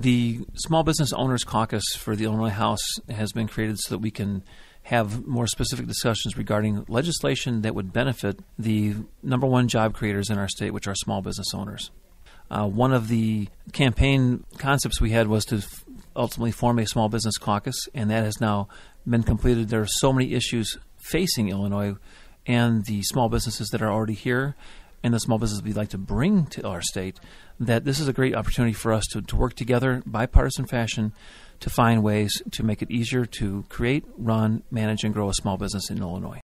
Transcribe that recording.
The Small Business Owners Caucus for the Illinois House has been created so that we can have more specific discussions regarding legislation that would benefit the number one job creators in our state, which are small business owners. Uh, one of the campaign concepts we had was to f- ultimately form a small business caucus, and that has now been completed. There are so many issues facing Illinois and the small businesses that are already here and the small businesses we'd like to bring to our state that this is a great opportunity for us to, to work together bipartisan fashion to find ways to make it easier to create, run, manage, and grow a small business in Illinois.